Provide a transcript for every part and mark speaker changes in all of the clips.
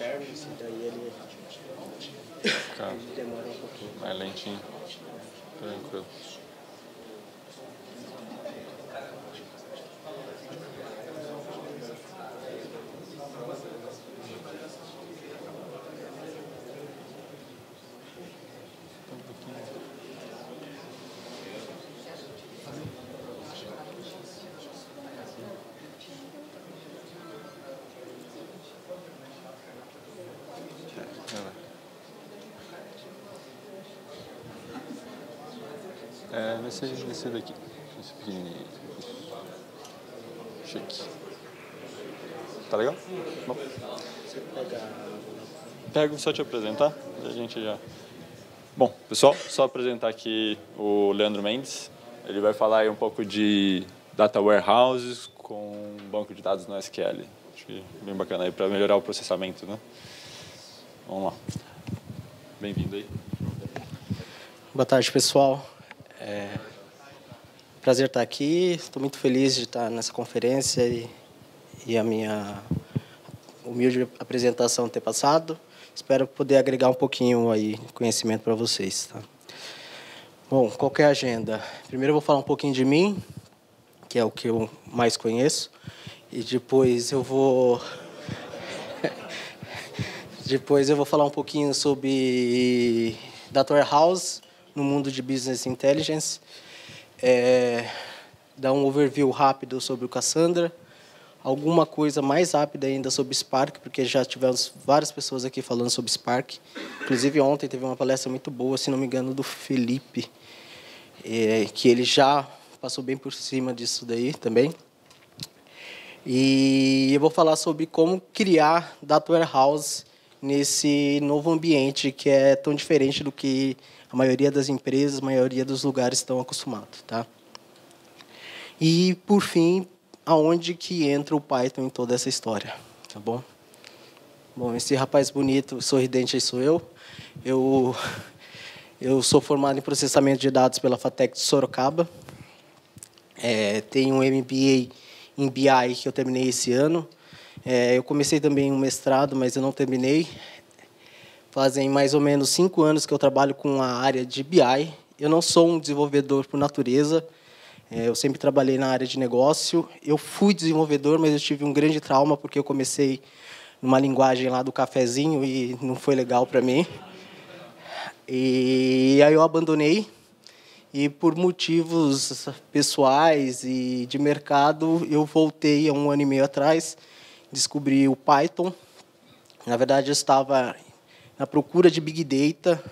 Speaker 1: Esse daí ele, ele demora um pouquinho.
Speaker 2: mais lentinho. Tranquilo. É, nesse, nesse daqui. Esse pequenininho. Chique. Tá legal? Bom. Pego só te apresentar, a gente já. Bom, pessoal, só apresentar aqui o Leandro Mendes. Ele vai falar aí um pouco de data warehouses com banco de dados no SQL. Acho que bem bacana aí para melhorar o processamento, né? Vamos lá. Bem-vindo aí.
Speaker 1: Boa tarde, pessoal. É... Prazer estar aqui. Estou muito feliz de estar nessa conferência e, e a minha humilde apresentação ter passado. Espero poder agregar um pouquinho aí conhecimento para vocês. Tá? Bom, qual é a agenda? Primeiro eu vou falar um pouquinho de mim, que é o que eu mais conheço, e depois eu vou depois eu vou falar um pouquinho sobre Data Warehouse no mundo de Business Intelligence, é, dar um overview rápido sobre o Cassandra, alguma coisa mais rápida ainda sobre Spark, porque já tivemos várias pessoas aqui falando sobre Spark. Inclusive ontem teve uma palestra muito boa, se não me engano, do Felipe, é, que ele já passou bem por cima disso daí também. E eu vou falar sobre como criar data warehouse nesse novo ambiente que é tão diferente do que a maioria das empresas, a maioria dos lugares estão acostumados, tá? E por fim, aonde que entra o Python em toda essa história, tá bom? Bom, esse rapaz bonito, sorridente sou eu. Eu eu sou formado em processamento de dados pela Fatec de Sorocaba. É, tenho um MBA em BI que eu terminei esse ano. É, eu comecei também um mestrado, mas eu não terminei. Fazem mais ou menos cinco anos que eu trabalho com a área de BI. Eu não sou um desenvolvedor por natureza. É, eu sempre trabalhei na área de negócio. Eu fui desenvolvedor, mas eu tive um grande trauma porque eu comecei numa linguagem lá do cafezinho e não foi legal para mim. E aí eu abandonei e por motivos pessoais e de mercado eu voltei há um ano e meio atrás, descobri o Python. Na verdade eu estava na procura de big data,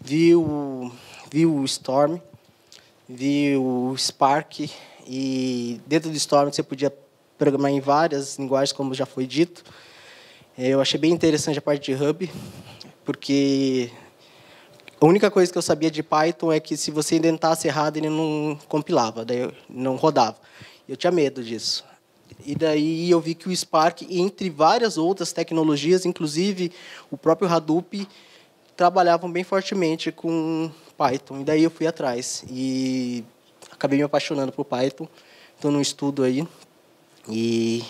Speaker 1: vi o, vi o Storm, vi o Spark e dentro do Storm você podia programar em várias linguagens como já foi dito. Eu achei bem interessante a parte de hub, porque a única coisa que eu sabia de Python é que se você indentasse errado, ele não compilava, daí não rodava. Eu tinha medo disso. E daí eu vi que o Spark, entre várias outras tecnologias, inclusive o próprio Hadoop, trabalhavam bem fortemente com Python. E daí eu fui atrás e acabei me apaixonando por Python. Estou no estudo aí e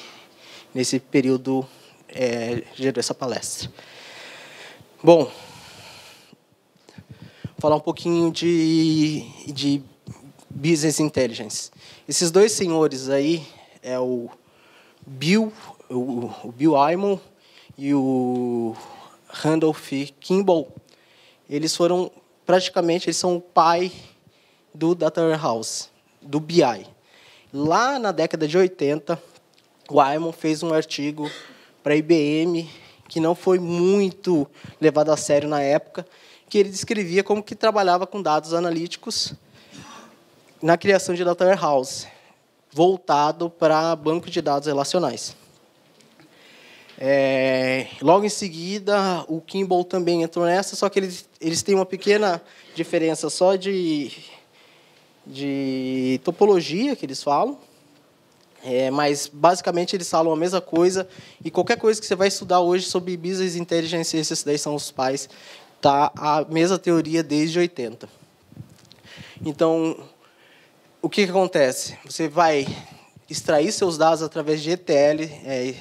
Speaker 1: nesse período é, gerou essa palestra. Bom, falar um pouquinho de, de business intelligence. Esses dois senhores aí é o Bill, o, Bill Aymon e o Randolph Kimball. Eles foram praticamente eles são o pai do data warehouse, do BI. Lá na década de 80, o Aymon fez um artigo para a IBM que não foi muito levado a sério na época, que ele descrevia como que trabalhava com dados analíticos na criação de data warehouse, voltado para banco de dados relacionais. É, logo em seguida, o Kimball também entrou nessa, só que eles, eles têm uma pequena diferença só de, de topologia que eles falam, é, mas basicamente eles falam a mesma coisa e qualquer coisa que você vai estudar hoje sobre business intelligence, esses daí são os pais, tá a mesma teoria desde 80. Então, o que, que acontece? Você vai extrair seus dados através de ETL, é,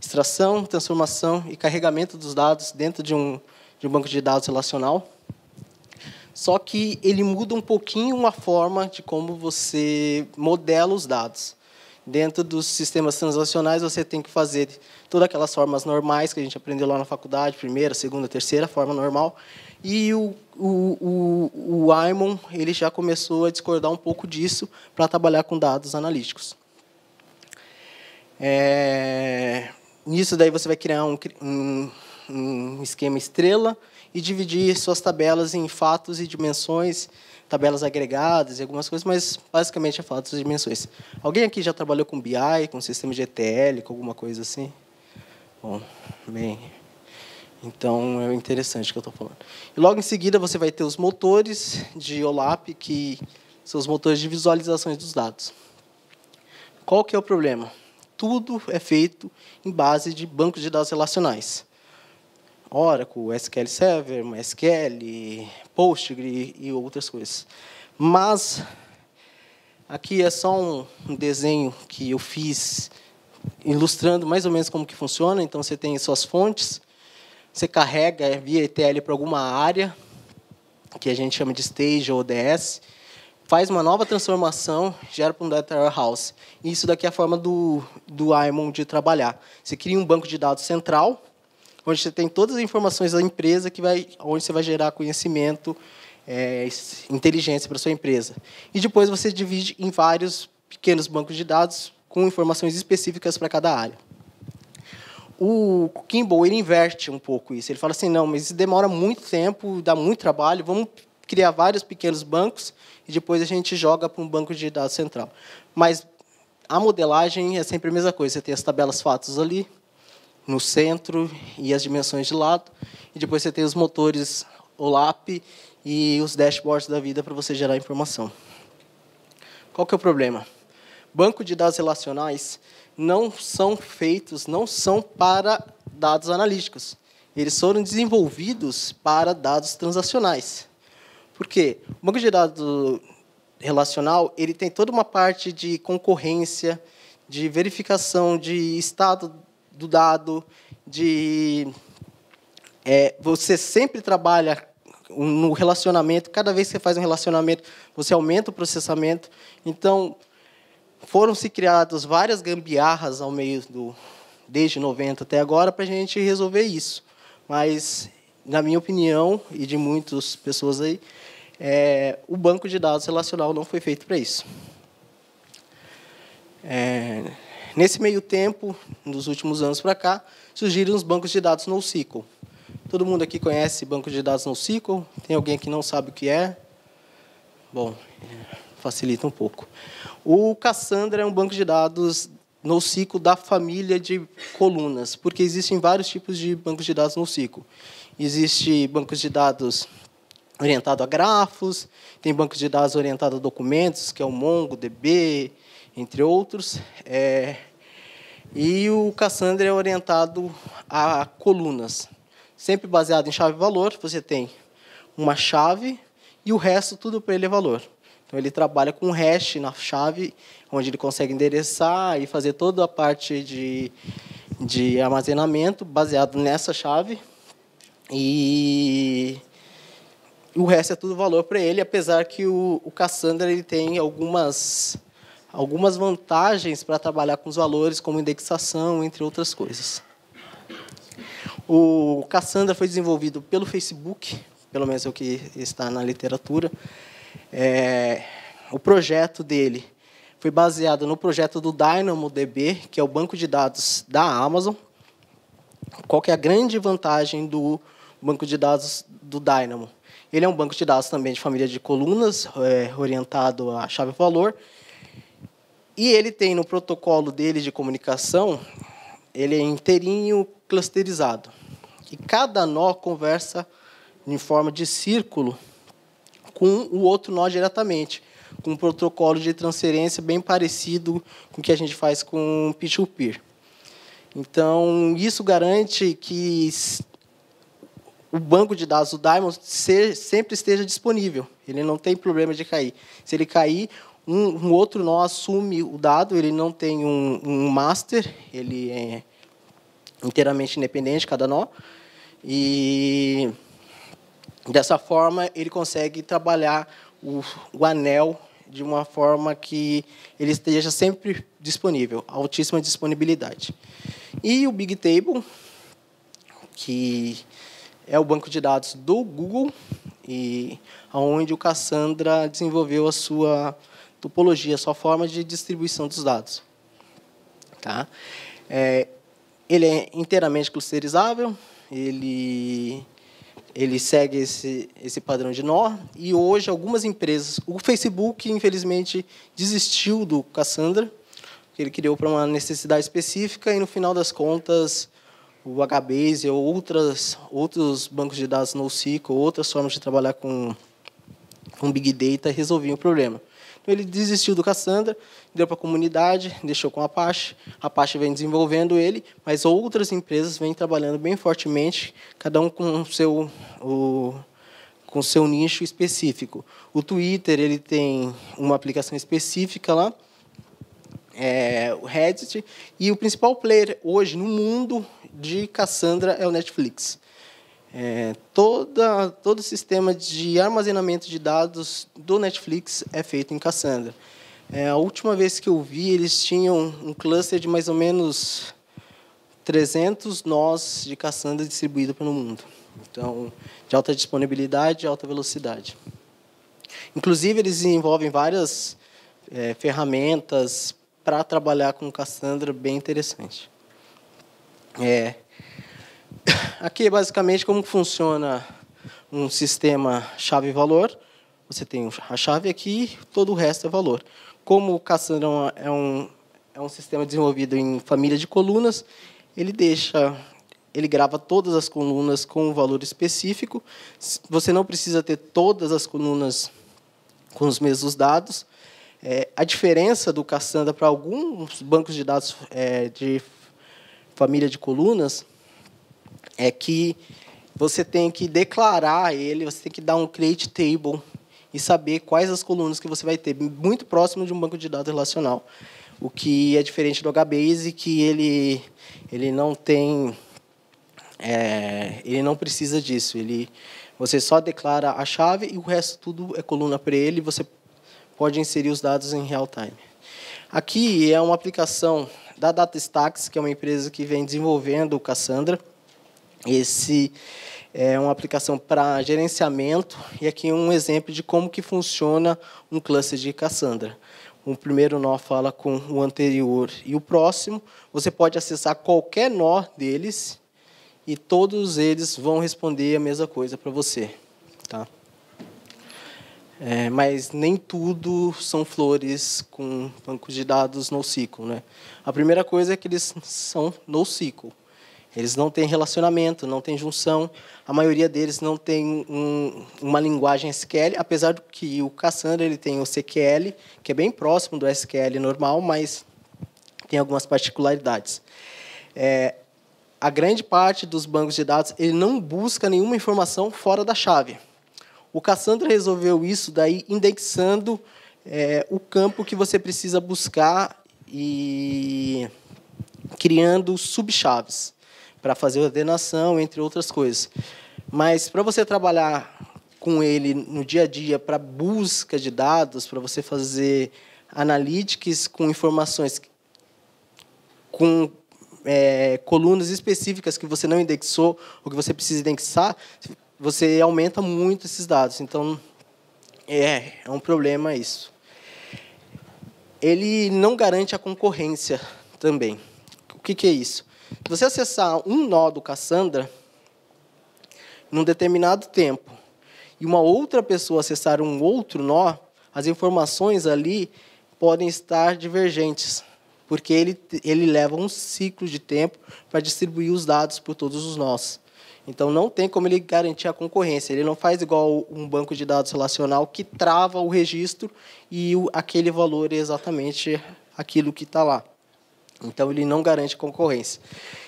Speaker 1: extração, transformação e carregamento dos dados dentro de um, de um banco de dados relacional. Só que ele muda um pouquinho a forma de como você modela os dados. Dentro dos sistemas transacionais, você tem que fazer todas aquelas formas normais que a gente aprendeu lá na faculdade, primeira, segunda, terceira, forma normal. E o, o, o, o Aimon ele já começou a discordar um pouco disso para trabalhar com dados analíticos. É, nisso daí você vai criar um, um, um esquema estrela e dividir suas tabelas em fatos e dimensões tabelas agregadas e algumas coisas, mas basicamente é fatos e dimensões. Alguém aqui já trabalhou com BI, com sistema de ETL, com alguma coisa assim? Bom, bem, então é interessante o que eu estou falando. E logo em seguida você vai ter os motores de OLAP, que são os motores de visualizações dos dados. Qual que é o problema? Tudo é feito em base de bancos de dados relacionais. Oracle, SQL Server, MySQL, Postgre e outras coisas. Mas aqui é só um, desenho que eu fiz ilustrando mais ou menos como que funciona. Então você tem suas fontes, você carrega via ETL para alguma área que a gente chama de stage ou ODS, faz uma nova transformação, gera para um data warehouse. Isso daqui é a forma do do Aimon de trabalhar. Você cria um banco de dados central onde você tem todas as informações da empresa, que vai, onde você vai gerar conhecimento, é, inteligência para sua empresa. E depois você divide em vários pequenos bancos de dados com informações específicas para cada área. O Kimball ele inverte um pouco isso. Ele fala assim, não, mas isso demora muito tempo, dá muito trabalho, vamos criar vários pequenos bancos e depois a gente joga para um banco de dados central. Mas a modelagem é sempre a mesma coisa. Você tem as tabelas fatos ali, no centro e as dimensões de lado. E depois você tem os motores OLAP e os dashboards da vida para você gerar informação. Qual que é o problema? Banco de dados relacionais não são feitos, não são para dados analíticos. Eles foram desenvolvidos para dados transacionais. Por quê? O banco de dados relacional ele tem toda uma parte de concorrência, de verificação de estado do dado, de é, você sempre trabalha no relacionamento, cada vez que você faz um relacionamento, você aumenta o processamento. Então, foram se criadas várias gambiarras ao meio do desde 90 até agora para a gente resolver isso. Mas, na minha opinião e de muitas pessoas aí, é, o banco de dados relacional não foi feito para isso. É, Nesse meio tempo, nos últimos anos para cá, surgiram os bancos de dados NoSQL. Todo mundo aqui conhece banco de dados NoSQL? Tem alguém que não sabe o que é? Bom, facilita um pouco. O Cassandra é um banco de dados NoSQL da família de colunas, porque existem vários tipos de bancos de dados NoSQL. Existe bancos de dados orientado a grafos, tem bancos de dados orientado a documentos, que é o MongoDB, entre outros. É, e o Cassandra é orientado a colunas, sempre baseado em chave-valor. Você tem uma chave e o resto tudo para ele é valor. Então ele trabalha com hash na chave, onde ele consegue endereçar e fazer toda a parte de, de armazenamento baseado nessa chave. E o resto é tudo valor para ele, apesar que o, o Cassandra ele tem algumas algumas vantagens para trabalhar com os valores, como indexação, entre outras coisas. O Cassandra foi desenvolvido pelo Facebook, pelo menos é o que está na literatura. É, o projeto dele foi baseado no projeto do DynamoDB, que é o banco de dados da Amazon. Qual que é a grande vantagem do banco de dados do Dynamo? Ele é um banco de dados também de família de colunas, é, orientado a chave-valor, e ele tem no protocolo dele de comunicação, ele é inteirinho clusterizado. E cada nó conversa em forma de círculo com o outro nó diretamente, com um protocolo de transferência bem parecido com o que a gente faz com P2Peer. Então, isso garante que o banco de dados do Diamond sempre esteja disponível. Ele não tem problema de cair. Se ele cair, um, um, outro nó assume o dado, ele não tem um, um master, ele é, inteiramente independente cada nó. E dessa forma ele consegue trabalhar o, o anel de uma forma que ele esteja sempre disponível, altíssima disponibilidade. E o Big Table, que é o banco de dados do Google e aonde o Cassandra desenvolveu a sua topologia, sua forma de distribuição dos dados. Tá? É, ele é inteiramente clusterizável, ele ele segue esse, esse padrão de nó e hoje algumas empresas, o Facebook infelizmente desistiu do Cassandra, que ele criou para uma necessidade específica e no final das contas o HBase ou outras outros bancos de dados NoSQL, outras formas de trabalhar com com Big Data resolviam o problema. Então, ele desistiu do Cassandra, deu para a comunidade, deixou com a Apache. A Apache vem desenvolvendo ele, mas outras empresas vêm trabalhando bem fortemente, cada um com o seu, o, com seu nicho específico. O Twitter ele tem uma aplicação específica lá, é, o Reddit, e o principal player hoje no mundo de Cassandra é o Netflix. É, toda, todo o sistema de armazenamento de dados do Netflix é feito em Cassandra. É, a última vez que eu vi, eles tinham um cluster de mais ou menos 300 nós de Cassandra distribuído pelo mundo. Então, de alta disponibilidade e alta velocidade. Inclusive, eles desenvolvem várias é, ferramentas para trabalhar com Cassandra bem interessante. É, Aqui, basicamente, como funciona um sistema chave-valor. Você tem a chave aqui, todo o resto é valor. Como o Cassandra é um, é um sistema desenvolvido em família de colunas, ele deixa, ele grava todas as colunas com um valor específico. Você não precisa ter todas as colunas com os mesmos dados. É, a diferença do Cassandra para alguns bancos de dados é, de família de colunas é que você tem que declarar ele, você tem que dar um create table e saber quais as colunas que você vai ter, muito próximo de um banco de dados relacional. O que é diferente do HBase, que ele, ele não tem, é, ele não precisa disso. Ele, você só declara a chave e o resto tudo é coluna para ele. Você pode inserir os dados em real time. Aqui é uma aplicação da DataStax, que é uma empresa que vem desenvolvendo o Cassandra. Esse é uma aplicação para gerenciamento e aqui um exemplo de como que funciona um cluster de Cassandra. O primeiro nó fala com o anterior e o próximo. Você pode acessar qualquer nó deles e todos eles vão responder a mesma coisa para você. Tá? É, mas nem tudo são flores com bancos de dados NoSQL. Né? A primeira coisa é que eles são NoSQL. Eles não têm relacionamento, não têm junção. A maioria deles não tem um, uma linguagem SQL, apesar do que o Cassandra ele tem o CQL, que é bem próximo do SQL normal, mas tem algumas particularidades. É, a grande parte dos bancos de dados ele não busca nenhuma informação fora da chave. O Cassandra resolveu isso daí indexando é, o campo que você precisa buscar e criando subchaves para fazer ordenação, entre outras coisas. Mas para você trabalhar com ele no dia a dia para busca de dados, para você fazer analytics com informações com é, colunas específicas que você não indexou ou que você precisa indexar, você aumenta muito esses dados. Então, é, é um problema isso. Ele não garante a concorrência também. O que, que é isso? Se você acessar um nó do Cassandra, num determinado tempo, e uma outra pessoa acessar um outro nó, as informações ali podem estar divergentes, porque ele, ele leva um ciclo de tempo para distribuir os dados por todos os nós. Então, não tem como ele garantir a concorrência. Ele não faz igual um banco de dados relacional que trava o registro e o, aquele valor é exatamente aquilo que está lá. Então, ele não garante concorrência.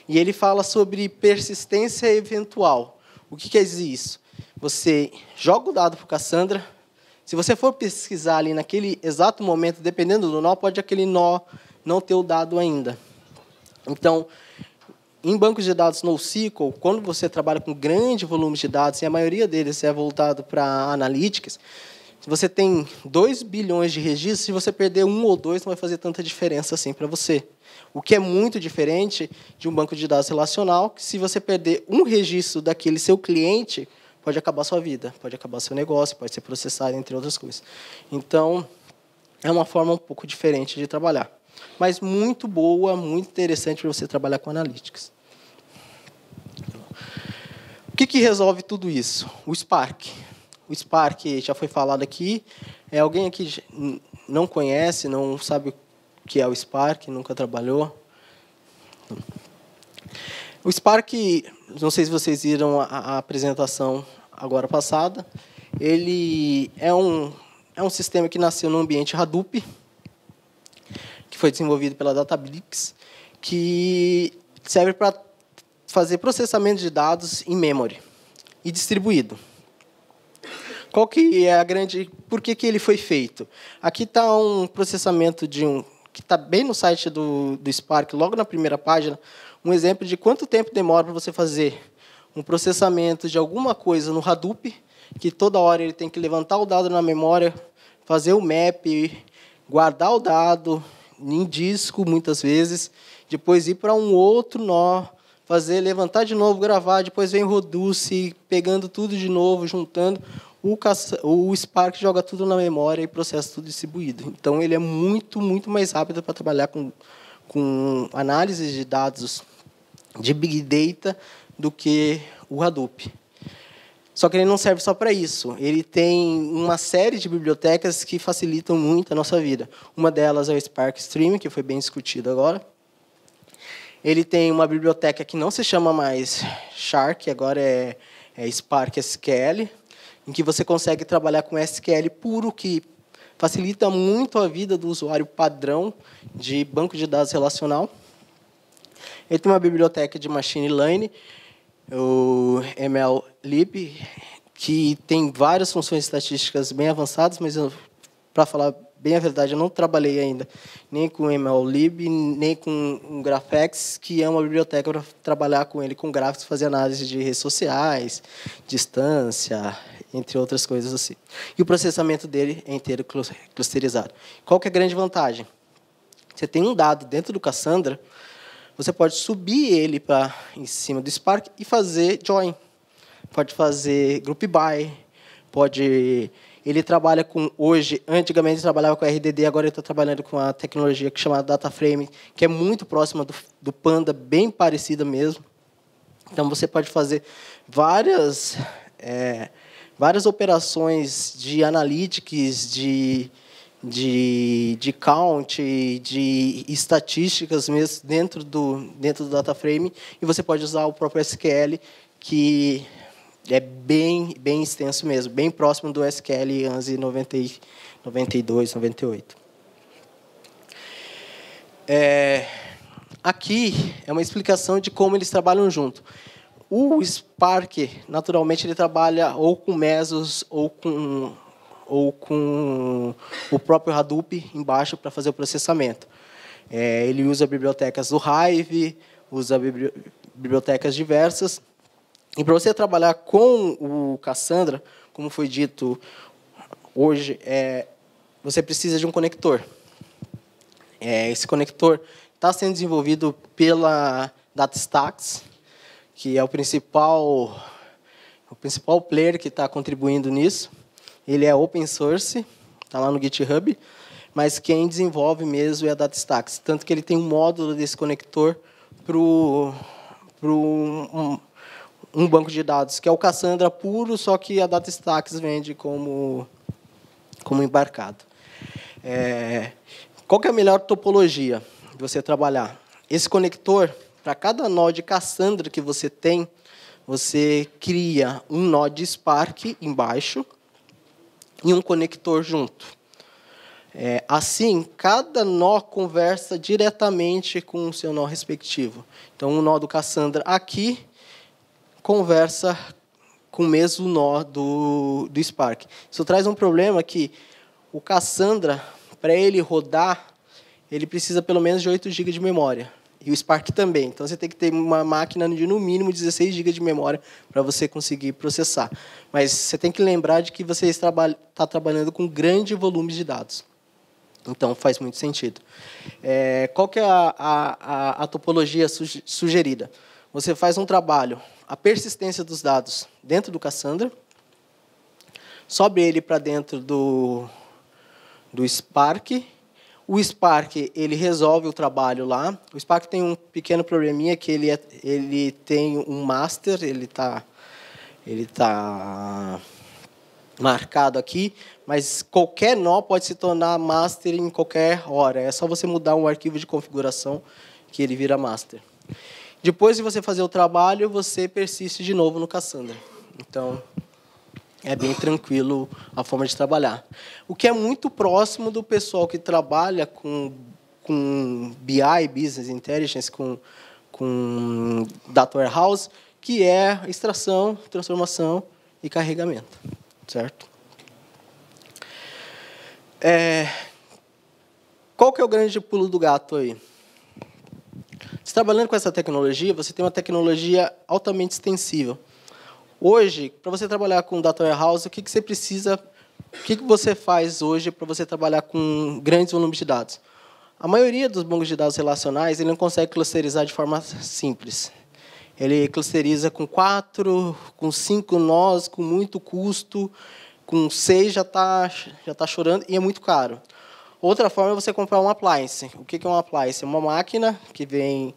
Speaker 1: E ele fala sobre persistência eventual. O que quer dizer isso? Você joga o dado para o Cassandra. Se você for pesquisar ali naquele exato momento, dependendo do nó, pode aquele nó não ter o dado ainda. Então, em bancos de dados NoSQL, quando você trabalha com grande volume de dados, e a maioria deles é voltado para analytics, se você tem 2 bilhões de registros, se você perder um ou dois, não vai fazer tanta diferença assim para você. O que é muito diferente de um banco de dados relacional, que se você perder um registro daquele seu cliente, pode acabar sua vida, pode acabar seu negócio, pode ser processado, entre outras coisas. Então, é uma forma um pouco diferente de trabalhar. Mas muito boa, muito interessante para você trabalhar com analytics. O que, que resolve tudo isso? O Spark. O Spark já foi falado aqui. É alguém aqui não conhece, não sabe que é o Spark, nunca trabalhou. O Spark, não sei se vocês viram a, a apresentação agora passada, ele é um, é um sistema que nasceu no ambiente Hadoop, que foi desenvolvido pela Databricks, que serve para fazer processamento de dados em memory e distribuído. Qual que é a grande... Por que, que ele foi feito? Aqui está um processamento de um... que está bem no site do, do Spark, logo na primeira página, um exemplo de quanto tempo demora para você fazer um processamento de alguma coisa no Hadoop, que toda hora ele tem que levantar o dado na memória, fazer o map, guardar o dado em disco, muitas vezes, depois ir para um outro nó, fazer, levantar de novo, gravar, depois vem Reduce, pegando tudo de novo, juntando o, o Spark joga tudo na memória e processa tudo distribuído. Então, ele é muito, muito mais rápido para trabalhar com, com análise de dados de Big Data do que o Hadoop. Só que ele não serve só para isso. Ele tem uma série de bibliotecas que facilitam muito a nossa vida. Uma delas é o Spark Stream, que foi bem discutido agora. Ele tem uma biblioteca que não se chama mais Shark, agora é, é Spark SQL em que você consegue trabalhar com SQL puro, que facilita muito a vida do usuário padrão de banco de dados relacional. Ele tem uma biblioteca de machine learning, o MLlib, que tem várias funções estatísticas bem avançadas, mas para falar bem a verdade, eu não trabalhei ainda nem com MLlib, nem com um GraphX, que é uma biblioteca para trabalhar com ele com gráficos, fazer análise de redes sociais, distância, entre outras coisas assim. E o processamento dele é inteiro clusterizado. Qual que é a grande vantagem? Você tem um dado dentro do Cassandra, você pode subir ele para em cima do Spark e fazer join. Pode fazer group by, pode ele trabalha com hoje, antigamente ele trabalhava com RDD, agora ele está trabalhando com a tecnologia que chama DataFrame, que é muito próxima do, do Panda, bem parecida mesmo. Então você pode fazer várias é, várias operações de analytics, de, de, de count, de estatísticas mesmo dentro do, dentro do DataFrame, e você pode usar o próprio SQL, que é bem, bem extenso mesmo, bem próximo do SQL ANSI 90, 92, 98. É, aqui é uma explicação de como eles trabalham junto. O Spark, naturalmente, ele trabalha ou com Mesos ou com, ou com o próprio Hadoop embaixo para fazer o processamento. É, ele usa bibliotecas do Hive, usa bibliotecas diversas. E para você trabalhar com o Cassandra, como foi dito hoje, é, você precisa de um conector. É, esse conector está sendo desenvolvido pela DataStax, que é o principal, o principal player que está contribuindo nisso. Ele é open source, está lá no GitHub, mas quem desenvolve mesmo é a DataStax. Tanto que ele tem um módulo desse conector para um, um banco de dados, que é o Cassandra puro, só que a DataStax vende como, como embarcado. É, qual é a melhor topologia de você trabalhar? Esse conector para cada nó de Cassandra que você tem, você cria um nó de Spark embaixo e um conector junto. É, assim, cada nó conversa diretamente com o seu nó respectivo. Então, o nó do Cassandra aqui conversa com o mesmo nó do, do Spark. Isso traz um problema que o Cassandra, para ele rodar, ele precisa pelo menos de 8 GB de memória. E o Spark também. Então você tem que ter uma máquina de no mínimo 16 GB de memória para você conseguir processar. Mas você tem que lembrar de que você está trabalhando com grande volume de dados. Então faz muito sentido. É, qual que é a, a, a topologia sugerida? Você faz um trabalho, a persistência dos dados dentro do Cassandra, sobe ele para dentro do, do Spark. O Spark ele resolve o trabalho lá. O Spark tem um pequeno probleminha que ele, é, ele tem um master, ele está ele tá marcado aqui, mas qualquer nó pode se tornar master em qualquer hora. É só você mudar um arquivo de configuração que ele vira master. Depois de você fazer o trabalho, você persiste de novo no Cassandra. Então, é bem tranquilo a forma de trabalhar. O que é muito próximo do pessoal que trabalha com, com BI, Business Intelligence, com, com Data Warehouse, que é extração, transformação e carregamento. Certo? É, qual que é o grande pulo do gato aí? Se trabalhando com essa tecnologia, você tem uma tecnologia altamente extensível. Hoje, para você trabalhar com data warehouse, o que, que você precisa, o que, que você faz hoje para você trabalhar com grandes volumes de dados? A maioria dos bancos de dados relacionais ele não consegue clusterizar de forma simples. Ele clusteriza com quatro, com cinco nós, com muito custo, com seis já está já tá chorando e é muito caro. Outra forma é você comprar um appliance. O que é um appliance? É uma máquina que vem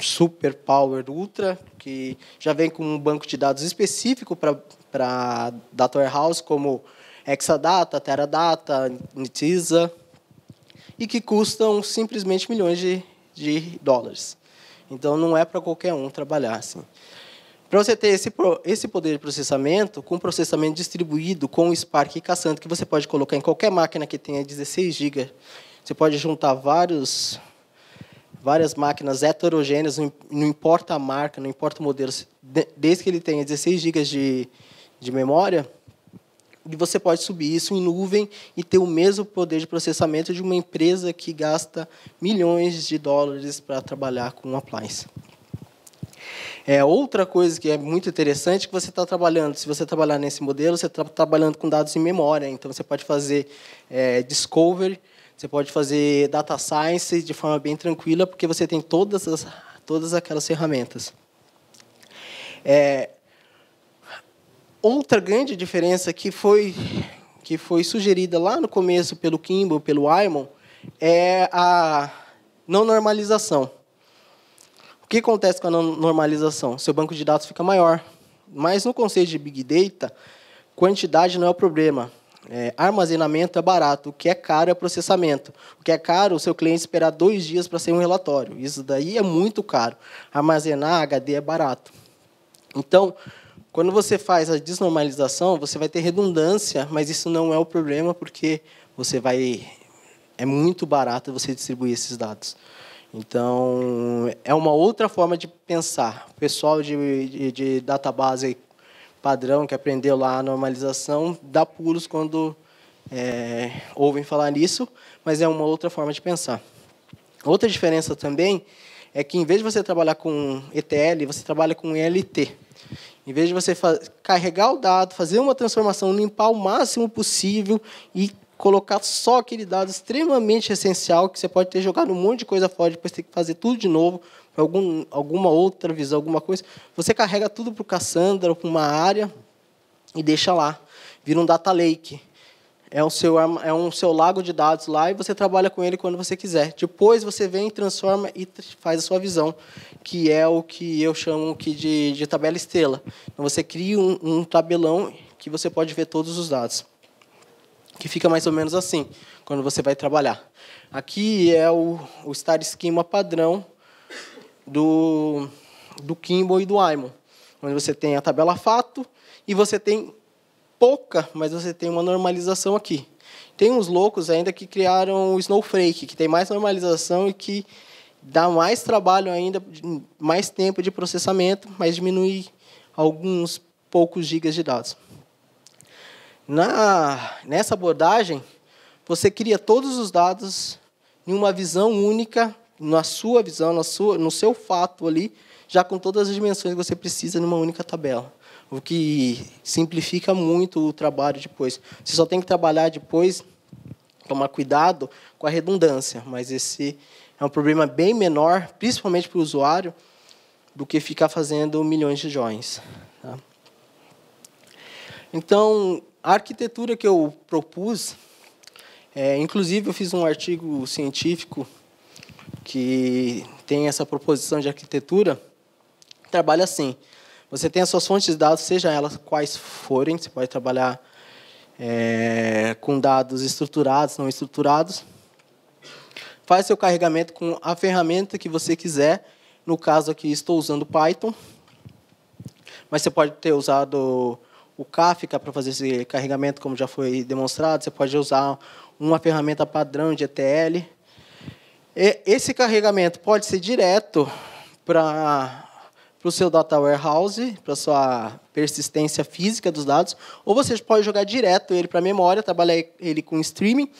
Speaker 1: super power ultra, que já vem com um banco de dados específico para data warehouse, como Exadata, Teradata, Netisa, e que custam simplesmente milhões de, de dólares. Então, não é para qualquer um trabalhar assim. Para você ter esse, esse poder de processamento, com processamento distribuído, com o Spark e Cassandra, que você pode colocar em qualquer máquina que tenha 16 GB, você pode juntar vários várias máquinas heterogêneas, não, importa a marca, não importa o modelo, desde que ele tenha 16 GB de, de memória, e você pode subir isso em nuvem e ter o mesmo poder de processamento de uma empresa que gasta milhões de dólares para trabalhar com um appliance. É, outra coisa que é muito interessante que você está trabalhando, se você trabalhar nesse modelo, você está trabalhando com dados em memória. Então, você pode fazer é, discovery, você pode fazer data science de forma bem tranquila, porque você tem todas, as, todas aquelas ferramentas. É, outra grande diferença que foi, que foi sugerida lá no começo pelo Kimball, pelo Aymon, é a não normalização. O que acontece com a normalização? Seu banco de dados fica maior. Mas no conceito de Big Data, quantidade não é o problema. É, armazenamento é barato, o que é caro é processamento. O que é caro, o seu cliente esperar dois dias para sair um relatório. Isso daí é muito caro. Armazenar HD é barato. Então, quando você faz a desnormalização, você vai ter redundância, mas isso não é o problema, porque você vai é muito barato você distribuir esses dados. Então, é uma outra forma de pensar. O pessoal de, de, de database padrão que aprendeu lá a normalização dá pulos quando é, ouvem falar nisso, mas é uma outra forma de pensar. Outra diferença também é que, em vez de você trabalhar com ETL, você trabalha com ELT. Em vez de você carregar o dado, fazer uma transformação, limpar o máximo possível e colocar só aquele dado extremamente essencial que você pode ter jogado um monte de coisa fora, depois ter que fazer tudo de novo, algum, alguma outra visão, alguma coisa, você carrega tudo para o Cassandra ou para uma área e deixa lá. Vira um data lake. É um, seu, é um seu lago de dados lá e você trabalha com ele quando você quiser. Depois você vem, transforma e faz a sua visão, que é o que eu chamo aqui de, de tabela estrela. Então você cria um, um tabelão que você pode ver todos os dados. Que fica mais ou menos assim, quando você vai trabalhar. Aqui é o, o Star Schema padrão do, do Kimball e do Aymon, onde você tem a tabela fato e você tem pouca, mas você tem uma normalização aqui. Tem uns loucos ainda que criaram o Snowflake, que tem mais normalização e que dá mais trabalho ainda, mais tempo de processamento, mas diminui alguns poucos gigas de dados. Na, nessa abordagem, você cria todos os dados em uma visão única na sua visão, na sua, no seu fato ali, já com todas as dimensões que você precisa numa única tabela. O que simplifica muito o trabalho depois. Você só tem que trabalhar depois, tomar cuidado com a redundância, mas esse é um problema bem menor, principalmente para o usuário, do que ficar fazendo milhões de joins. Tá? Então, a arquitetura que eu propus, é, inclusive eu fiz um artigo científico que tem essa proposição de arquitetura, trabalha assim. Você tem as suas fontes de dados, seja elas quais forem, você pode trabalhar é, com dados estruturados, não estruturados. Faz seu carregamento com a ferramenta que você quiser. No caso aqui, estou usando Python. Mas você pode ter usado o Kafka para fazer esse carregamento, como já foi demonstrado. Você pode usar uma ferramenta padrão de ETL. Esse carregamento pode ser direto para para o seu data warehouse, para a sua persistência física dos dados, ou você pode jogar direto ele para a memória, trabalhar ele com streaming,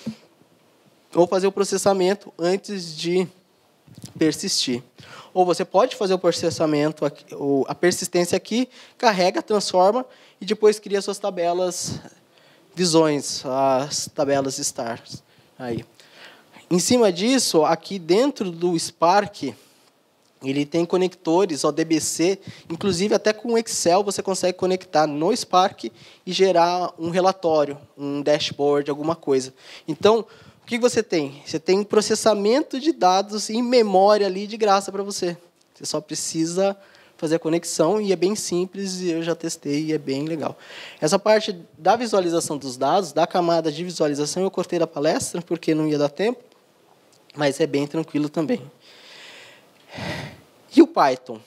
Speaker 1: ou fazer o processamento antes de persistir. Ou você pode fazer o processamento, a persistência aqui, carrega, transforma e depois cria suas tabelas visões, as tabelas stars. Aí. Em cima disso, aqui dentro do Spark, ele tem conectores ODBC, inclusive até com Excel você consegue conectar no Spark e gerar um relatório, um dashboard, alguma coisa. Então, o que você tem? Você tem um processamento de dados em memória ali de graça para você. Você só precisa fazer a conexão e é bem simples e eu já testei e é bem legal. Essa parte da visualização dos dados, da camada de visualização, eu cortei da palestra porque não ia dar tempo, mas é bem tranquilo também. E o Python?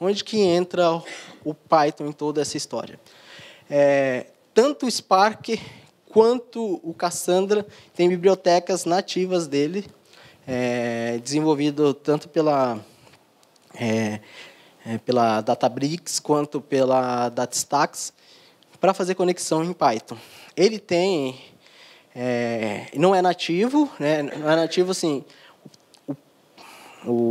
Speaker 1: Onde que entra o Python em toda essa história? É, tanto o Spark quanto o Cassandra têm bibliotecas nativas dele, é, desenvolvido tanto pela, é, é, pela Databricks quanto pela DataStax, para fazer conexão em Python. Ele tem, é, não é nativo, né, não é nativo assim, o,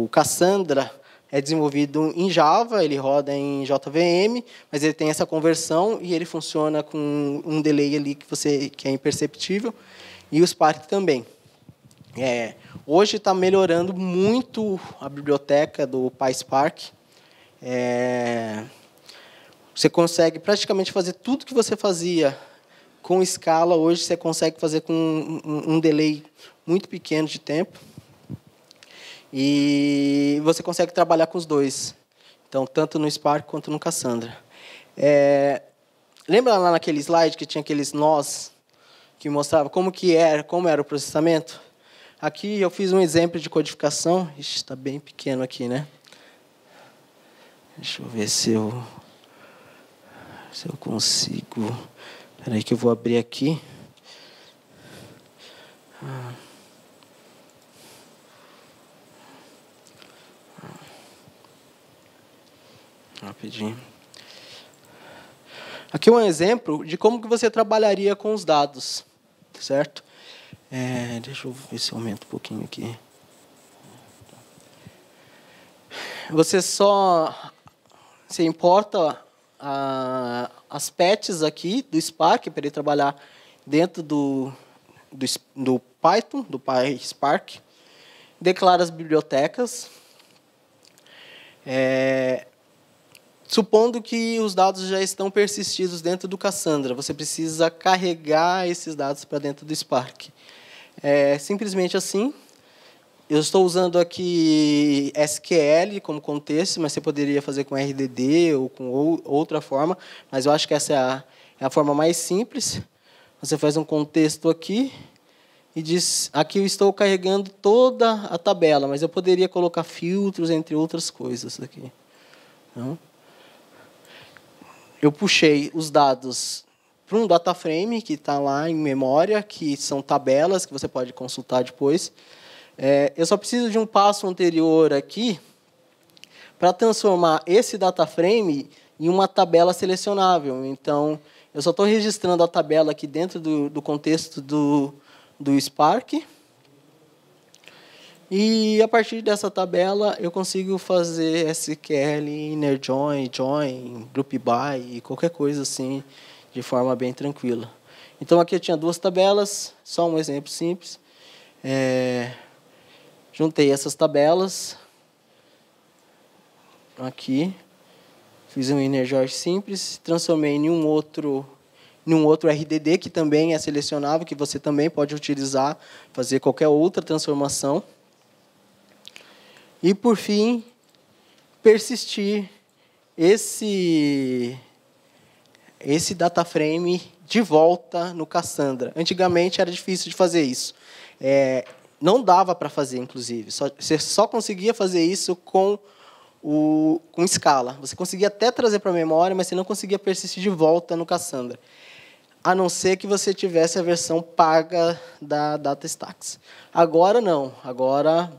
Speaker 1: o Cassandra é desenvolvido em Java, ele roda em JVM, mas ele tem essa conversão e ele funciona com um delay ali que você que é imperceptível e o Spark também. É, hoje está melhorando muito a biblioteca do PySpark. É, você consegue praticamente fazer tudo que você fazia com escala, hoje você consegue fazer com um, um delay muito pequeno de tempo. E você consegue trabalhar com os dois. Então, tanto no Spark quanto no Cassandra. É, lembra lá naquele slide que tinha aqueles nós que mostrava como que era, como era o processamento? Aqui eu fiz um exemplo de codificação. Está bem pequeno aqui, né? Deixa eu ver se eu se eu consigo. Espera aí que eu vou abrir aqui. Ah. Rapidinho. Aqui um exemplo de como que você trabalharia com os dados, certo? É, deixa eu ver se aumenta um pouquinho aqui. Você só você importa a, as patches aqui do Spark para ele trabalhar dentro do, do, do Python, do PySpark. Declara as bibliotecas. É, Supondo que os dados já estão persistidos dentro do Cassandra, você precisa carregar esses dados para dentro do Spark. É simplesmente assim. Eu estou usando aqui SQL como contexto, mas você poderia fazer com RDD ou com outra forma, mas eu acho que essa é a, é a forma mais simples. Você faz um contexto aqui e diz, aqui eu estou carregando toda a tabela, mas eu poderia colocar filtros, entre outras coisas aqui. Não? Eu puxei os dados para um data frame que está lá em memória, que são tabelas que você pode consultar depois. É, eu só preciso de um passo anterior aqui para transformar esse data frame em uma tabela selecionável. Então, eu só estou registrando a tabela aqui dentro do, do contexto do, do Spark. E a partir dessa tabela eu consigo fazer SQL, inner join, join, group by e qualquer coisa assim de forma bem tranquila. Então aqui eu tinha duas tabelas, só um exemplo simples. É, juntei essas tabelas aqui, fiz um inner join simples, transformei em um outro num outro RDD que também é selecionável, que você também pode utilizar, fazer qualquer outra transformação. E, por fim, persistir esse, esse data frame de volta no Cassandra. Antigamente era difícil de fazer isso. É, não dava para fazer, inclusive. Só, você só conseguia fazer isso com o, com escala. Você conseguia até trazer para a memória, mas você não conseguia persistir de volta no Cassandra. A não ser que você tivesse a versão paga da DataStax. Agora não. Agora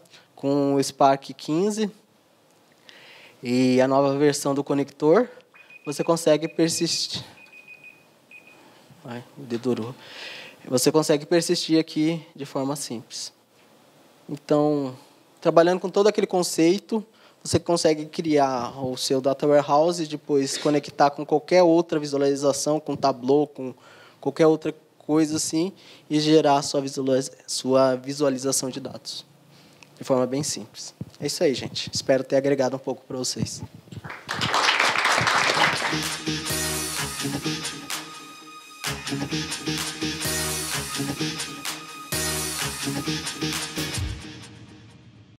Speaker 1: com o Spark 15 e a nova versão do conector, você consegue persistir. Ai, dedurou. Você consegue persistir aqui de forma simples. Então, trabalhando com todo aquele conceito, você consegue criar o seu data warehouse e depois conectar com qualquer outra visualização, com Tableau, com qualquer outra coisa assim, e gerar sua visualização de dados de forma bem simples. É isso aí, gente. Espero ter agregado um pouco para vocês.